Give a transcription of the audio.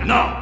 からな